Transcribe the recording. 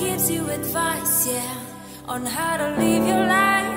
gives you advice, yeah, on how to live your life.